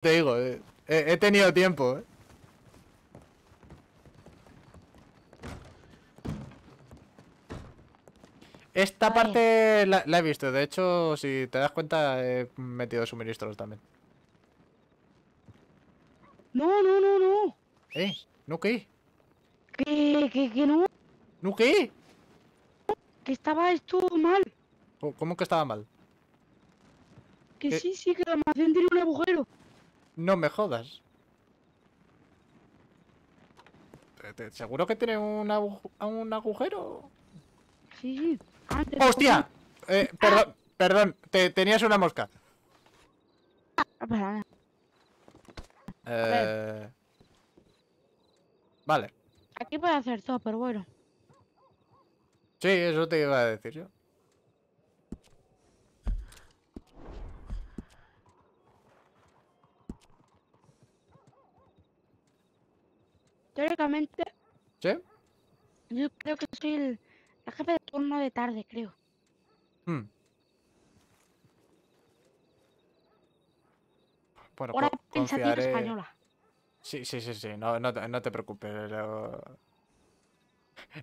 Te digo, eh, he, tenido tiempo, eh. Esta Vale. parte la, la he visto, de hecho, si te das cuenta, he metido suministros también. No, no, no, no. ¿Eh? ¿No qué? Que, que, que no. ¿No qué? Que estaba esto mal. ¿Cómo- ¿Cómo que estaba mal? Que ¿Qué? sí, sí, que el almacén tiene un agujero. No me jodas. ¿Te- te- ¿Seguro que tiene un, agu- un agujero? Sí, sí. Ah, ¡Hostia! Eh, perdón, perdón, te, tenías una mosca. Ah. Eh... Vale. Aquí puede hacer todo, pero bueno. Sí, eso te iba a decir yo. Teóricamente, ¿Sí? yo creo que soy el, el jefe de turno de tarde, creo. Hmm. Bueno, Hora pensativa confiaré... española. Sí, sí, sí, sí, no, no, te- no te preocupes. lo-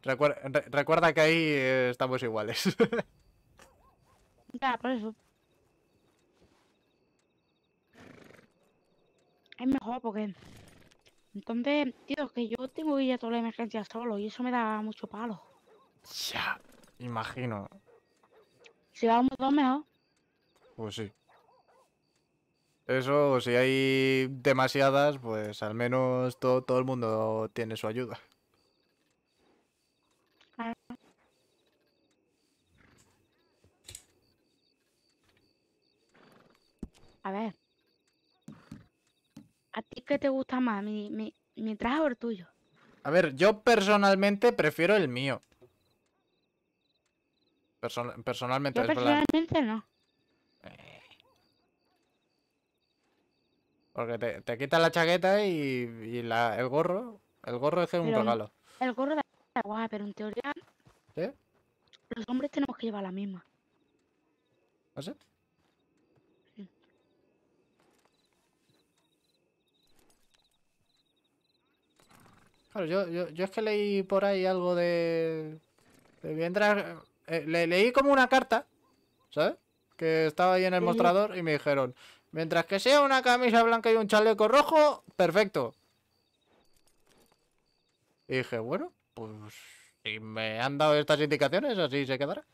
Recuer- re- recuerda que ahí eh, estamos iguales. Ya, por eso. Es mejor porque... Entonces, tío, que yo tengo que ir a toda la emergencia solo y eso me da mucho palo. ya, imagino. Si vamos dos mejor. Pues sí. Eso, si hay demasiadas, pues al menos todo, todo el mundo tiene su ayuda. A ver. ¿A ti qué te gusta más? ¿Mi, mi, mi traje o el tuyo? A ver, yo personalmente prefiero el mío. Person- personalmente, Yo personalmente no. Porque te, te quitas la chaqueta y, y la- el gorro. El gorro es que es un regalo. El gorro da guay, pero en teoría ¿Sí? los hombres tenemos que llevar la misma. ¿No sé? Sí. Claro, yo, yo, yo es que leí por ahí algo de... de mientras... eh, le, leí como una carta, ¿sabes? Que estaba ahí en el Sí. mostrador y me dijeron, mientras que sea una camisa blanca y un chaleco rojo, perfecto. Y dije, bueno, pues si me han dado estas indicaciones, así se quedará.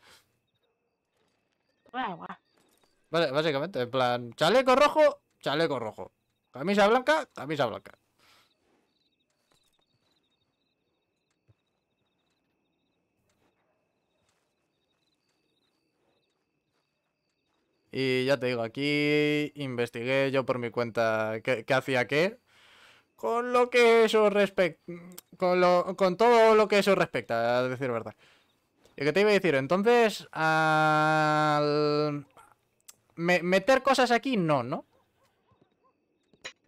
Vale, básicamente, en plan, chaleco rojo, chaleco rojo. Camisa blanca, camisa blanca. Y ya te digo, aquí investigué yo por mi cuenta qué, qué hacía qué. Con lo que eso respecta. Con, lo, con todo lo que eso respecta, a decir verdad. ¿Y qué te iba a decir? Entonces, al. me- meter cosas aquí, no, ¿no?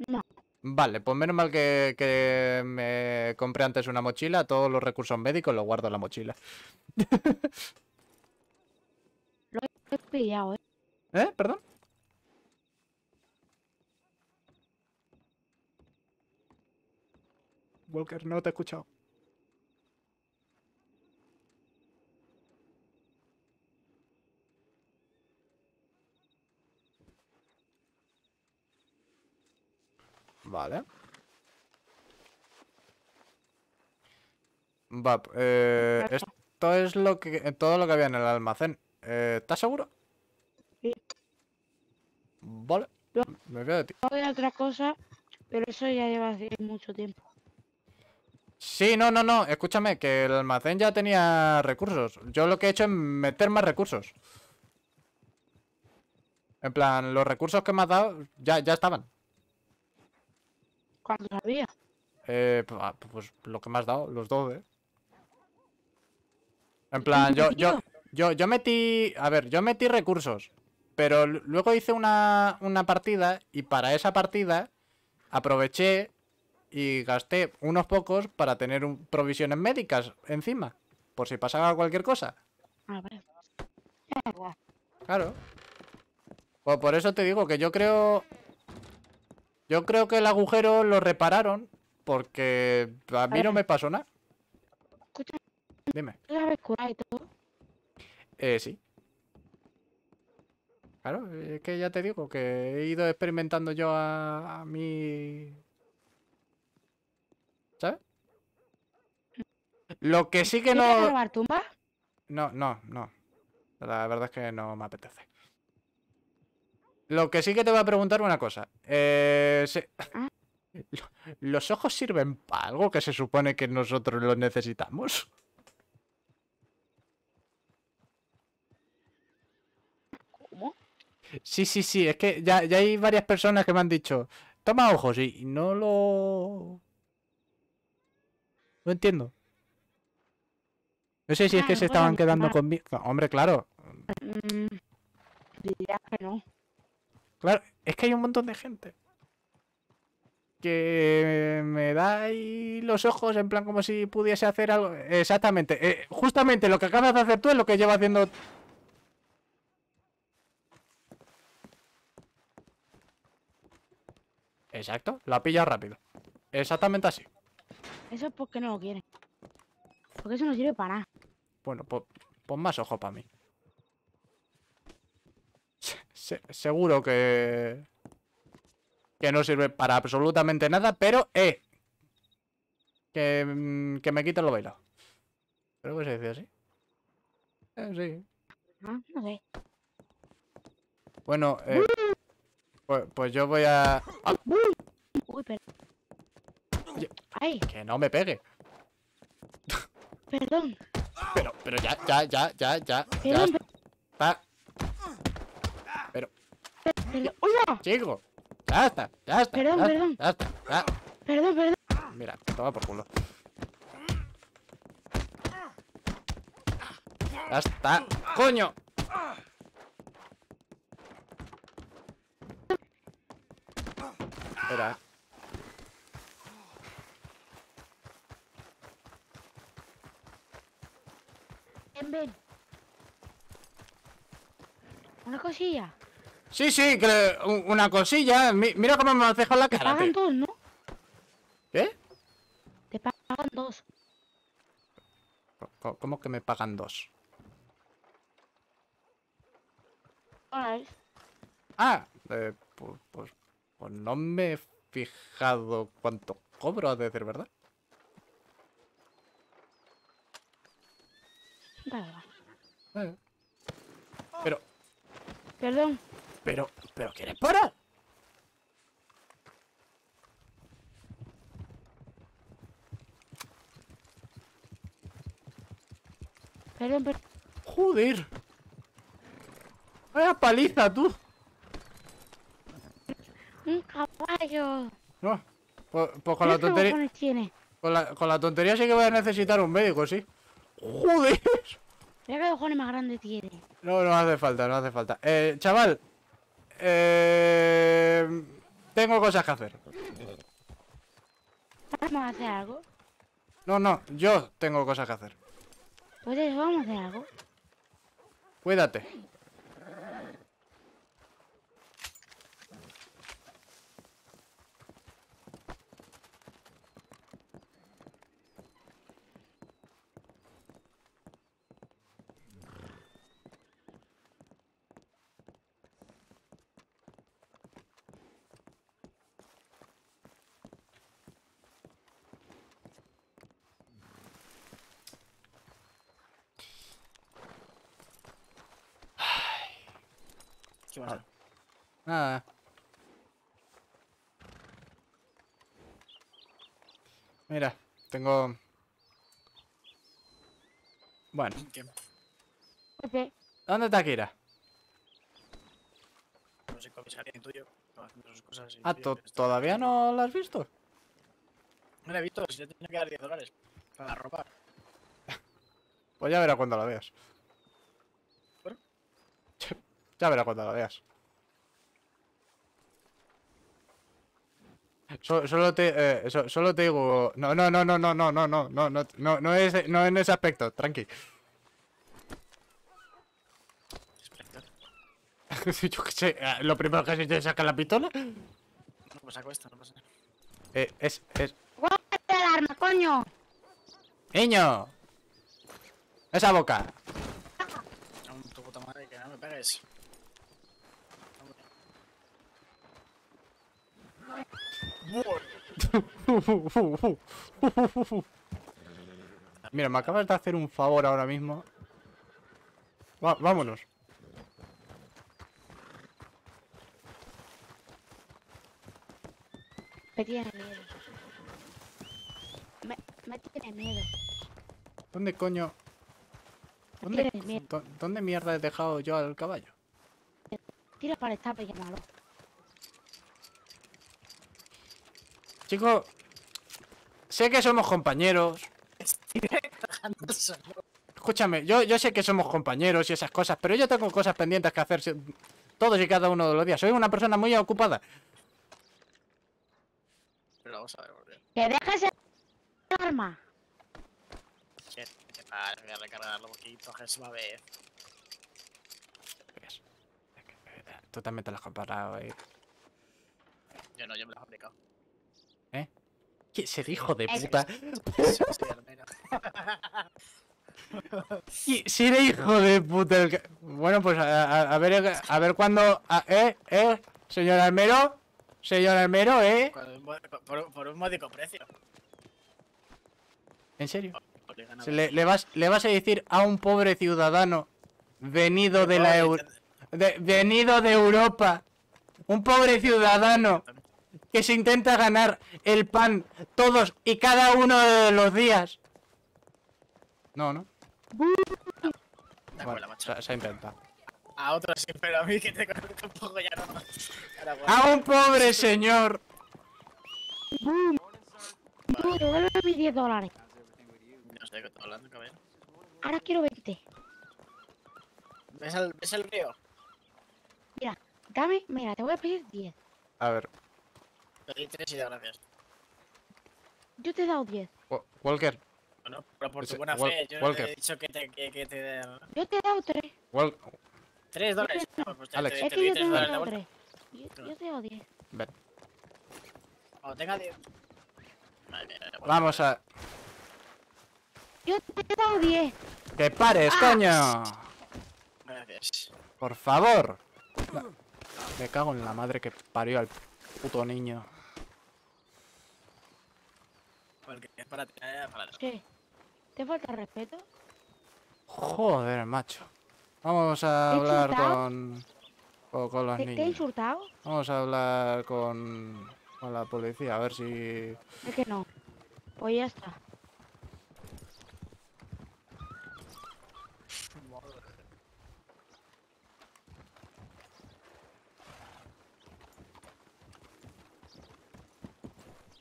No. Vale, pues menos mal que, que me compré antes una mochila. Todos los recursos médicos los guardo en la mochila. He pillado, ¿eh? ¿Eh? ¿Perdón? Walker, no te he escuchado. Vale. Va, eh, esto es lo que todo lo que había en el almacén. Eh, ¿Estás seguro? Vale. Me fío de ti. Voy a otra cosa, pero eso ya lleva mucho tiempo. Sí, no, no, no. Escúchame, que el almacén ya tenía recursos. Yo lo que he hecho es meter más recursos. En plan, los recursos que me has dado ya, ya estaban. Cuando sabía. Eh, pu- ah, pues lo que me has dado, los dos, ¿eh? En plan, yo, yo, yo, yo metí. A ver, yo metí recursos. Pero luego hice una, una partida y para esa partida aproveché y gasté unos pocos para tener un- provisiones médicas encima. Por si pasaba cualquier cosa. A ver. Ya, guay. Claro. Pues por eso te digo que yo creo. Yo creo que el agujero lo repararon porque a mí no me pasó nada. Escucha, Dime. ¿tú sabes curar y todo? Eh, sí. Claro, es que ya te digo que he ido experimentando yo a, a mí. ¿Sabes? Lo que sí que ¿Quieres no. robar tumbas? No, no, no. La verdad es que no me apetece. Lo que sí que te voy a preguntar una cosa. Eh, se- Ah. ¿lo- ¿Los ojos sirven para algo que se supone que nosotros los necesitamos? Sí, sí, sí. Es que ya, ya hay varias personas que me han dicho, toma ojos y no lo... No entiendo. No sé si es Ah, que se estaban quedando entrar. conmigo. Hombre, claro. Mm. Claro, es que hay un montón de gente que me da ahí los ojos en plan como si pudiese hacer algo. Exactamente. eh, justamente lo que acabas de hacer tú es lo que llevo haciendo. Exacto, la pilla rápido. Exactamente así. Eso es porque no lo quieren. Porque eso no sirve para nada. Bueno, pues pon más ojos para mí. Se- se- seguro que... Que no sirve para absolutamente nada, pero eh. Que, mm, que me quite lo bailado. Creo que se dice así. Eh, sí. Ah, no sé. Bueno, eh, pues, pues yo voy a... ¡Ah! Uy, pero... Oye. Ay, Que no me pegue. perdón. Pero, pero ya, ya, ya, ya, ya. Ya Perdón, está. Pero, perdón. ¡Hola! chico. Ya está, ya está. Perdón, ya, perdón. Ya está, ya. Perdón, perdón. Mira, toma por culo. Ya está. ¡Coño! Espera. Ven, ven. Una cosilla. Sí, sí, que una cosilla. Mi- mira cómo me has dejado la Te cara. pagan tío. dos, ¿no? ¿Qué? Te pagan dos. ¿Cómo que me pagan dos? Dólares. Ah, eh, pues, pues, pues no me he fijado cuánto cobro, a decir verdad. Eh. Pero, Perdón. pero, pero, ¿quieres parar? Perdón, perdón. Joder. Vaya paliza, tú. Un caballo. No, pues, pues con la tontería, tiene. con la, con la tontería sí que voy a necesitar un médico, sí. Joder. Mira qué cojones más grande tiene. No, no hace falta, no hace falta. Eh, chaval. Eh, tengo cosas que hacer. Vamos a hacer algo. No, no, yo tengo cosas que hacer. Pues eso, vamos a hacer algo. Cuídate. ¿Qué pasa? Nada. Mira, tengo... Bueno, ¿dónde está Kira? No sé, comisaría tuyo. Estaba haciendo sus cosas. y Ah, to- ¿todavía no la has visto? No la he visto, si le tenía que dar 10 dólares para la ropa. Pues ya verás cuando la veas. ¿Bueno? Ya verás cuando la veas. So- solo te eh, so- solo te digo no no no no no no no no no no no no es no en ese aspecto tranqui yo qué sé eh, lo primero que has hecho es sacar la pistola no, Pues saco esto, no pasa nada. Eh, es, es... ¡Guarda el arma, coño! ¡Niño! Esa boca. Aún tu puta madre, que no me pegues. Mira, me acabas de hacer un favor ahora mismo. Va- vámonos. Me tiene miedo. Me, me tiene miedo. ¿Dónde coño? ¿Dónde, ¿Dónde mierda he dejado yo al caballo? Tira para el estape y llámalo. Chico, sé que somos compañeros. Escúchame, yo, yo sé que somos compañeros y esas cosas, pero yo tengo cosas pendientes que hacer todos y cada uno de los días. Soy una persona muy ocupada. Pero vamos a ver. ¡Que dejes el arma! Pare, voy a recargarlo un poquito, que se va a ver. Tú también te lo has comparado, eh. Yo no, yo me lo he aplicado. ¿Qué es el hijo de puta? ¿Qui- Ser hijo de puta. el que- Bueno, pues a, a- a ver, a ver cuándo. a- ¿Eh? ¿Eh? Señor Almero. Señor Almero, ¿eh? Por un mo- Por, por un módico precio. ¿En serio? Se ver. Le, le vas, ¿Le vas a decir a un pobre ciudadano venido de la Euro- de- venido de Europa, un pobre ciudadano que se intenta ganar el pan todos y cada uno de los días? No, ¿no? Bueno, se, se ha intentado. A otros sí, pero a mí que te conozco un poco ya no. Ahora, bueno, A un pobre señor. ¡Bum! ¡Bum! Devuelve mis 10 dólares. No sé de qué estoy hablando, caballero. Ahora quiero 20. ¿Ves el, ¿Ves el río? Mira, dame, mira, te voy a pedir 10. A ver, Pedí tres y de gracias. Yo te he dado 10. Wa- Walker, Bueno, pero por tu buena Wal- fe, yo no te he dicho que te, que, que te dé Yo te he dado 3. Wal- tres dólares. No, pues te, Alex. te, Es te que di yo te tres he dado vuelta. 3. Yo, yo te he dado 10. ven, Cuando tenga diez. Vale, mira, bueno, vamos a... Yo te he dado 10. ¡Que pares, Ah. coño! Gracias. Por favor. No, Me cago en la madre que parió al puto niño. Porque es para ti, eh. ¿Qué? ¿Te falta respeto? Joder, macho. Vamos a ¿Te he hablar insultado? con... con, con los ¿Te, te he niños. insultado? Vamos a hablar con... con la policía, a ver si... Es que no. Pues ya está.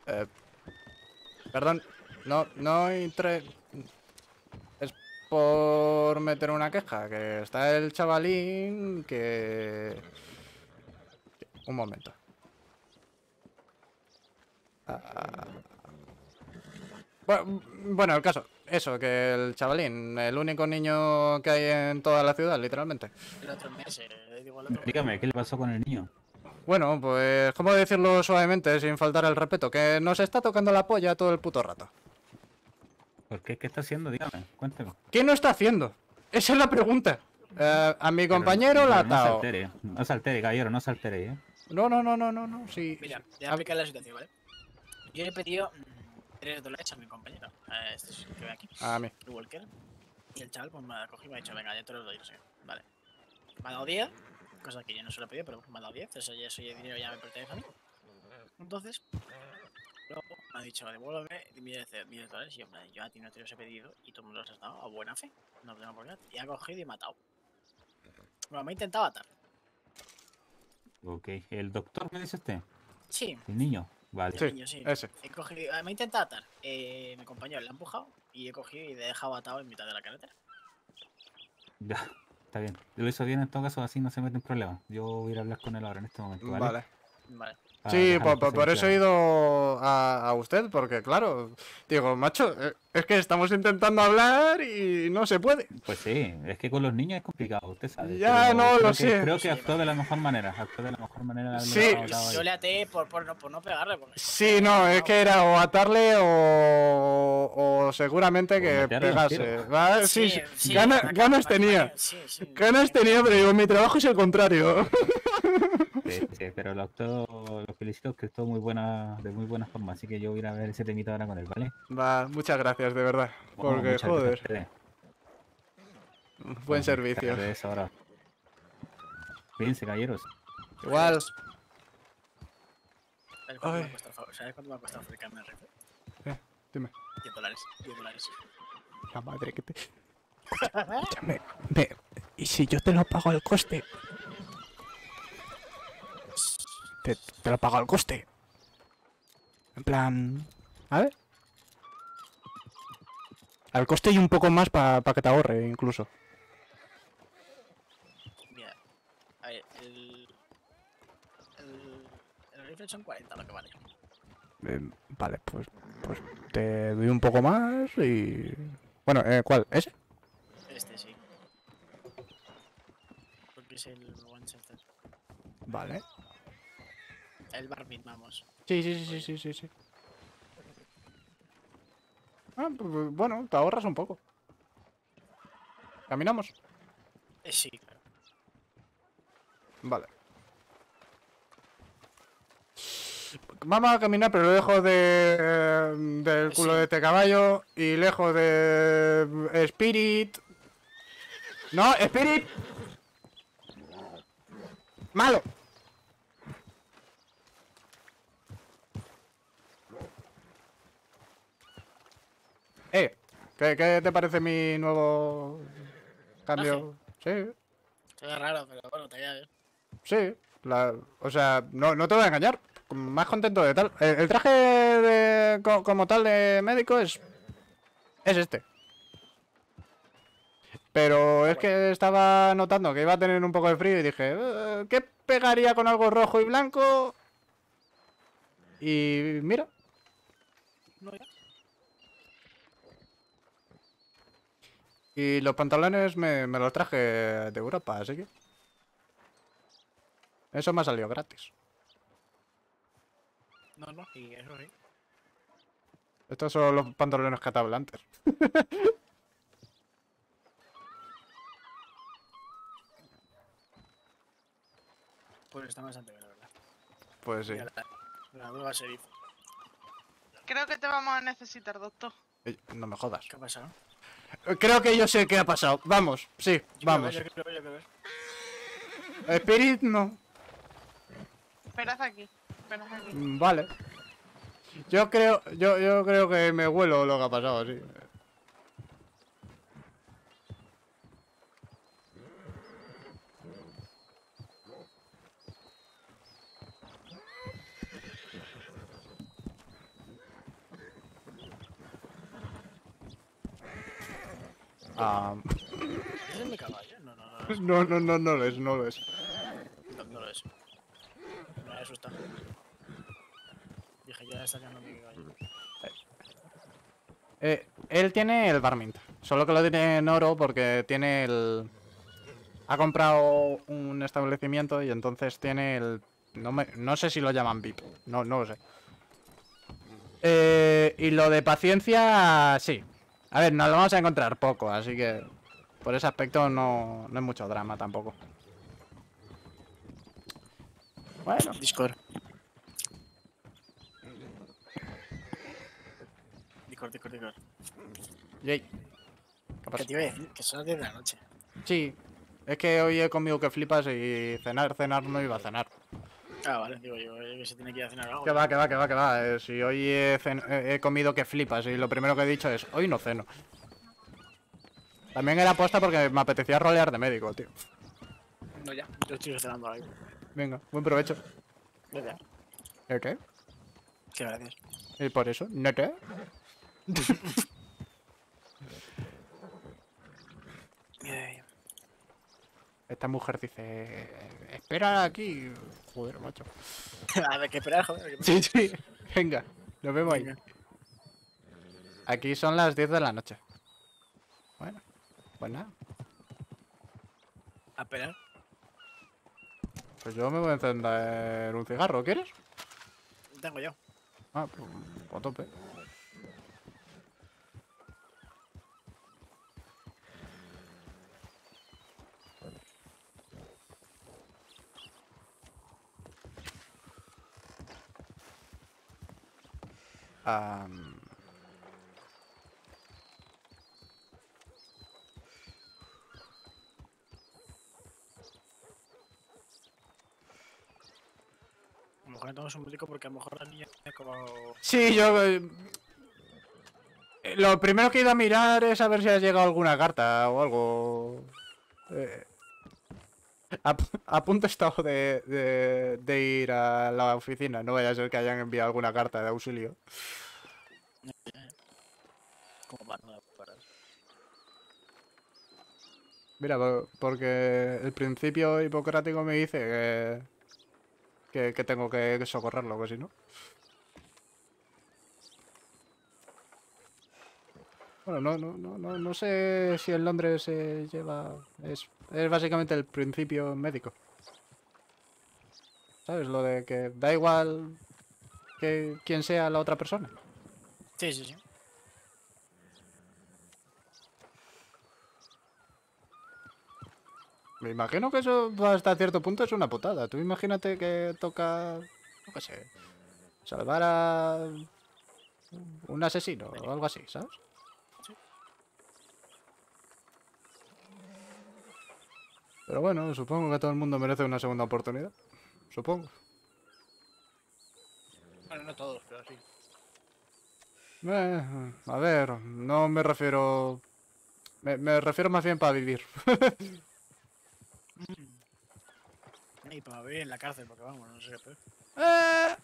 Eh, perdón, no, no entre... Es por meter una queja, que está el chavalín que... Un momento. Ah. Bu- Bueno, el caso, eso, que el chavalín, el único niño que hay en toda la ciudad, literalmente. El otro mes, eh, digo el otro mes. Dígame, ¿qué le pasó con el niño? Bueno, pues, ¿cómo decirlo suavemente, sin faltar el respeto? Que nos está tocando la polla todo el puto rato. ¿Por qué? ¿Qué está haciendo? Dígame, cuénteme. ¿Qué no está haciendo? Esa es la pregunta. Eh, a mi Pero- compañero la ha pero No se altere, no se altere, caballero, no se altere, ¿eh? No, no, no, no, no, no, sí. Mira, te voy a explicar la situación, ¿vale? Yo le he pedido mm, 3 dólares a mi compañero, a este es el que ve aquí, A mí. el Walker. Y el chaval pues me ha cogido y me ha dicho, venga, ya te los doy, no sé. Vale. Me ha dado 10, cosa que yo no se lo he pedido, pero me ha dado 10, eso ya ese dinero ya me pertenece a mí. Entonces, luego me ha dicho, devuélveme 10 10 dólares. Y yo, "Hombre, yo a ti no te los he pedido y tú me los has dado a buena fe. No tengo por qué. Y ha cogido y matado. Bueno, me ha intentado matar. Ok, ¿el doctor me dice usted? Sí, ¿El niño? Vale. Sí, niño, sí. ese. He cogido, ah, me ha intentado atar. Eh, mi compañero le ha empujado y he cogido y le he dejado atado en mitad de la carretera. Ya, está bien. Lo hizo bien en todo caso, así no se mete en problemas. Yo voy a ir a hablar con él ahora en este momento, ¿vale? Vale. Vale. Para Sí, por, por- por eso he ido a, a usted, porque claro, digo, macho, eh, es que estamos intentando hablar y no se puede. Pues sí, es que con los niños es complicado, usted sabe. Ya, pero no, lo que- sé. Creo que actuó de la mejor manera, actuó de la mejor manera. Sí. Yo le até por, por, no, por no pegarle. Porque... Sí, no, es que era o atarle o, o seguramente que pegase. tiro. Va, Sí, sí, sí, gana- ganas tenía. sí, Ganas tenía, pero digo, mi trabajo es el contrario. Sí, sí, pero lo actuó, lo felicito que actuó muy buena, de muy buena forma, así que yo voy a ir a ver ese temita ahora con él, ¿vale? Va, muchas gracias, de verdad. Bueno, Porque, gracias joder, buen Bueno, servicio. ahora. Cuídense, caballeros. Igual. ¿Sabes cuánto, me ha costado, ¿Sabes cuánto me ha costado fabricarme el rifle? Eh, dime. 10 dólares. 10 dólares. La madre que te. Escúchame, ve, ¿y si yo te lo pago al coste? Te, te lo pago al coste. En plan. A ver. Al coste y un poco más para que te ahorre, incluso. Mira, a ver, el. El, el rifle son 40 lo que vale. Eh, vale, pues, pues te doy un poco más y. Bueno, eh, ¿cuál? ¿Ese? Este sí. Porque es el Winchester. Vale. El Barbie, vamos. Sí, sí, sí, sí, sí, sí, sí. Ah, pues, pues, bueno, te ahorras un poco. ¿Caminamos? Eh, sí, claro. Vale. Vamos a caminar, pero lejos de, del culo Sí. de este caballo y lejos de Spirit. No, Spirit. Malo. Eh, ¿qué, qué te parece mi nuevo cambio? Sí. Se ve raro, pero bueno, te queda bien. Sí, la, o sea, no, no te voy a engañar. Más contento de tal. El, el traje de- co- como tal de médico es. Es este. Pero es que estaba notando que iba a tener un poco de frío y dije, "Eh, ¿qué pegaría con algo rojo y blanco? Y mira, No, ya. Y los pantalones me, me los traje de Europa, así que. Eso me ha salido gratis. No, no, y eso sí. Estos son los pantalones catablantes. Pues está bastante bien, la verdad. Pues sí. La, la nueva. Creo que te vamos a necesitar, doctor. No me jodas. ¿Qué ha pasado? Creo que yo sé qué ha pasado. Vamos, sí, Yo vamos. ver, yo ver, yo ver. Spirit no. Esperad aquí. Esperad aquí. Mm, Vale. Yo creo, yo, yo creo que me huelo lo que ha pasado, sí. Ah, ¿Ese es mi caballo? No, no, no. no, no, no, no lo es, no lo es. No, no lo es. Me ha asustado. Dije, ya está quedando mi caballo. Eh, él tiene el Barmint, solo que lo tiene en oro porque tiene el... Ha comprado un establecimiento y entonces tiene el... No, me- no sé si lo llaman VIP, no, no lo sé. Eh, y lo de paciencia, sí. A ver, nos lo vamos a encontrar poco, así que por ese aspecto no, no es mucho drama tampoco. Bueno, Discord. Discord, Discord, Discord. Jay. ¿Qué ¿Qué pasa? te iba a decir? Que son las 10 de la noche. Sí, es que hoy he comido que flipas y cenar, cenar no iba a cenar. Ah, vale, digo yo, eh, que se tiene que ir a cenar algo. Que va, que va, que va, que va. eh, si hoy he, cen- eh, he comido que flipas y lo primero que he dicho es, hoy no ceno. También era aposta porque me apetecía rolear de médico, tío. No, ya. Yo estoy cenando mismo. Venga, buen provecho. Venga, ¿El qué? qué gracias. ¿Y por eso? ¿No qué? Esta mujer dice, espera aquí. Joder, macho. A ver, que esperar, joder. que Sí, sí, venga, nos vemos ahí. Aquí son las 10 de la noche. Bueno, pues nada. A esperar. Pues yo me voy a encender un cigarro, ¿quieres? Tengo yo. Ah, pues a tope. A lo mejor tomas un médico porque a lo mejor la niña es como. Sí, yo... eh, eh, Lo primero que he ido a mirar es a ver si ha llegado alguna carta o algo. Eh, a, a punto he estado de, de, de ir a la oficina. No vaya a ser que hayan enviado alguna carta de auxilio. Mira, po- porque el principio hipocrático me dice que, que, que tengo que socorrerlo, que si no. Bueno, no, no, no, no, no sé si en Londres se lleva... Es, es básicamente el principio médico. ¿Sabes? Lo de que da igual que quién sea la otra persona. Sí, sí, sí. Me imagino que eso hasta cierto punto es una putada. Tú imagínate que toca, no qué sé, salvar a un asesino o algo así, ¿sabes? Pero bueno, supongo que todo el mundo merece una segunda oportunidad. Supongo. Bueno, no todos, pero sí. Eh, a ver, no me refiero... Me, me refiero más bien para vivir. Y para vivir en la cárcel, porque vamos, no sé qué peor. Eh,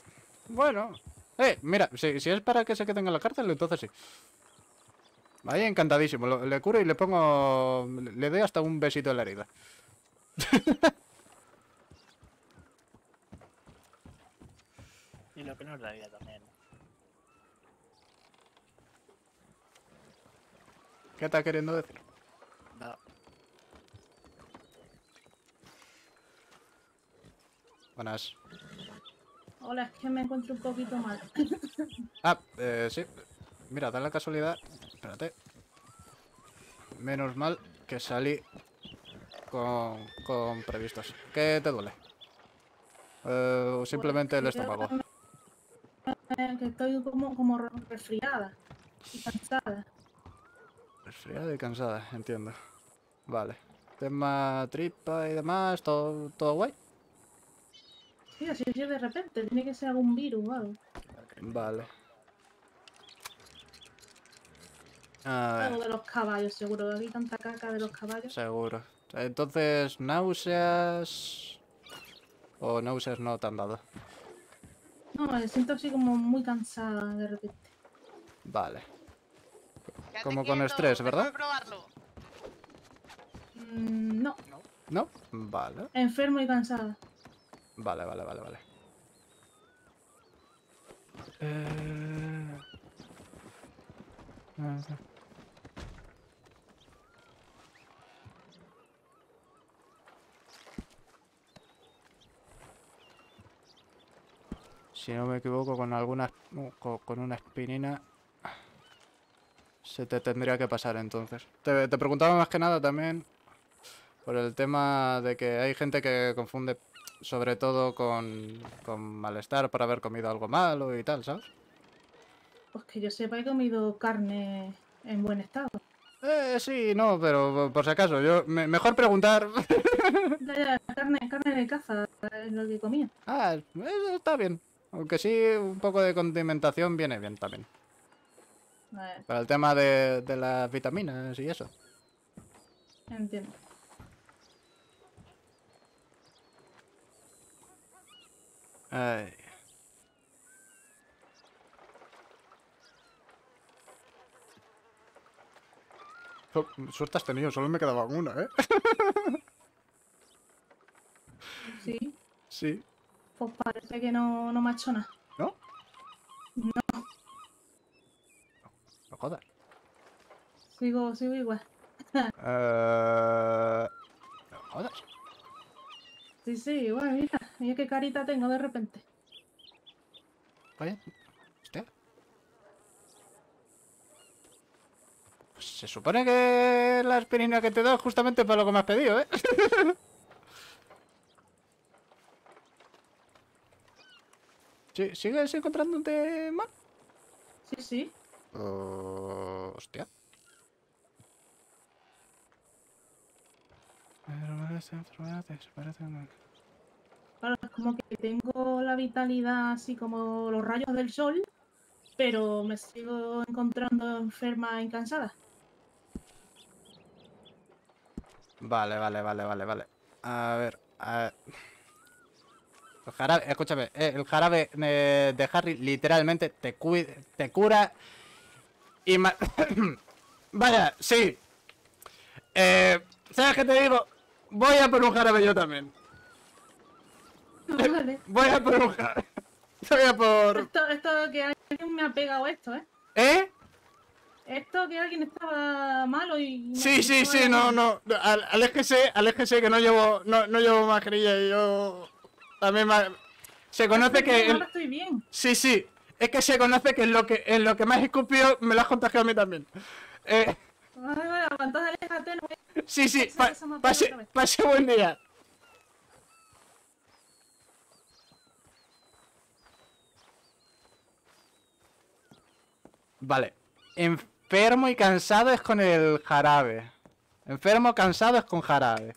bueno. Eh, mira, si, si es para que se queden en la cárcel, entonces sí. Ahí encantadísimo. le curo y le pongo... Le doy hasta un besito en la herida. Y lo que no es la vida también. ¿Qué está queriendo decir? Nada. Buenas. Hola, es que me encuentro un poquito mal. Ah, eh, sí. Mira, da la casualidad. Espérate. Menos mal que salí con, con previstos. ¿Qué te duele? Eh, o simplemente el estómago. que estoy como, como re- resfriada y cansada. Resfriada y cansada, entiendo. Vale. Tema tripa y demás, todo, todo guay. Sí, así es de repente, tiene que ser algún virus o algo. Vale. A Algo ver, de los caballos, seguro. Aquí tanta caca de los caballos. seguro. Entonces, náuseas. O náuseas no te han dado. No, me siento así como muy cansada de repente. Vale. Como con quieto, estrés, ¿verdad? probarlo. Mm, no, ¿No? Vale. enfermo y cansada. Vale, vale, vale, vale. Eh... Si no me equivoco, con alguna no, co- con, una espinina se te tendría que pasar entonces. Te, te preguntaba más que nada también por el tema de que hay gente que confunde sobre todo con, con malestar por haber comido algo malo y tal, ¿sabes? Pues que yo sepa, he comido carne en buen estado. Eh, sí, no, pero por si acaso, yo me- mejor preguntar. Ya, ya, carne, carne de caza es lo que comía. ah, está bien. Aunque sí, un poco de condimentación viene bien también. Vale, Para el tema de, de las vitaminas y eso. entiendo. Ay. Oh, suerte has tenido, solo me quedaba una, ¿eh? Sí. Pues parece que no, no me ha hecho nada. ¿No? No, No jodas. sigo, sigo igual. Eh, No jodas. Sí, sí, igual, mira. Mira qué carita tengo de repente. Vaya. Hostia. Pues se supone que la aspirina que te da es justamente para lo que me has pedido, ¿eh? ¿Sigues encontrándote mal? Sí, sí. Oh, hostia. Claro, es como que tengo la vitalidad así como los rayos del sol, pero me sigo encontrando enferma y cansada. Vale, vale, vale, vale, vale. A ver, a ver. El jarabe, escúchame, eh, el jarabe eh, de Harry literalmente te, cui- te cura y ma- Vaya, sí. Eh, ¿Sabes qué te digo? Voy a por un jarabe yo también. Vale. Voy a por un jarabe. Voy a por... Esto, esto que alguien me ha pegado esto, ¿eh? ¿Eh? Esto que alguien estaba malo y... Sí, sí, sí, no, no. al- Aléjese, aléjese que no llevo, no, no llevo mascarilla y yo también Se conoce que... Ahora estoy bien. Sí, sí. Es que se conoce que en lo que, en lo que me has escupido me lo has contagiado a mí también. Eh, aléjate, no voy sí, sí. Pa- pase, pase buen día. Vale. Enfermo y cansado es con el jarabe. Enfermo, cansado es con jarabe.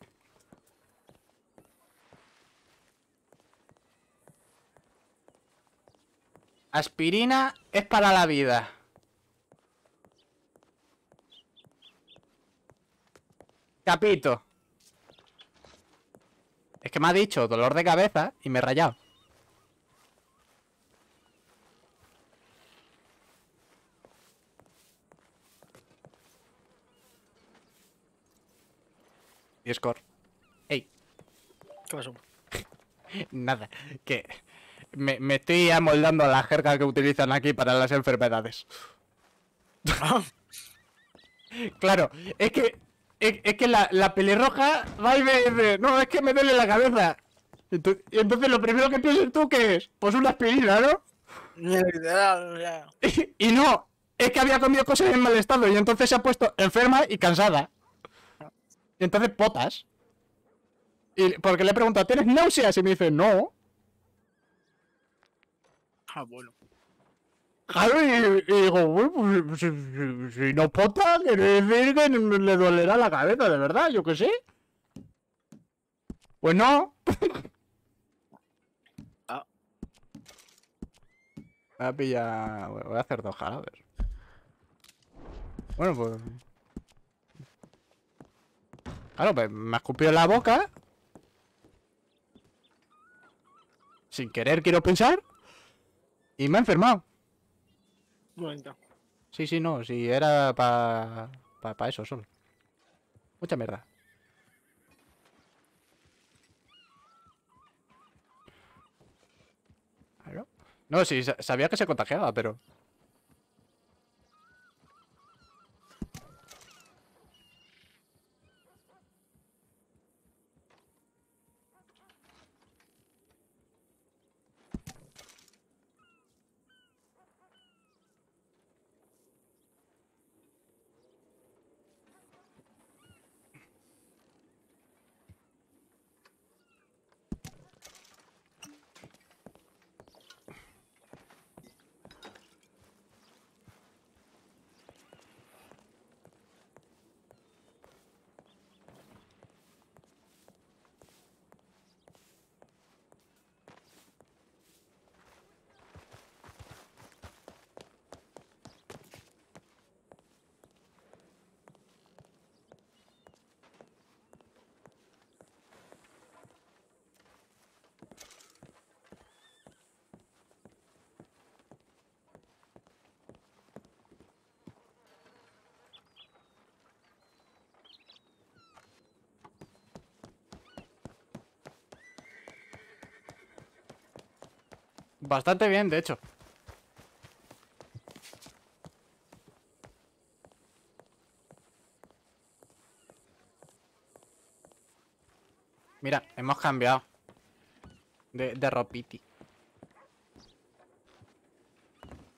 Aspirina es para la vida. Capito. Es que me ha dicho dolor de cabeza y me he rayado. Y score. Ey, ¿Qué pasó? nada. Que me, me estoy amoldando a la jerga que utilizan aquí para las enfermedades. Claro, es que es, es que la, la pelirroja va y me dice, no, es que me duele la cabeza. Ento- Y entonces lo primero que piensas tú que es, pues una aspirina, ¿no? Y no, es que había comido cosas en mal estado y entonces se ha puesto enferma y cansada. Y entonces potas. Y porque le he preguntado, ¿tienes náuseas? Y me dice, no. Ah, bueno. Claro, y, y digo, "Bueno, pues, si, si- si no pota, quiere decir que le dolerá la cabeza, de verdad, yo qué sé. Pues no. Ah. Voy a pillar. Voy a hacer dos jarabes. Bueno, pues. Claro, pues me ha escupido en la boca. Sin querer, quiero pensar. Y me ha enfermado. Momento. Sí, sí, no, sí, era para pa, eso solo. Mucha mierda. No, sí, sa- sabía que se contagiaba, pero... Bastante bien, de hecho. Mira, hemos cambiado. De, de ropiti.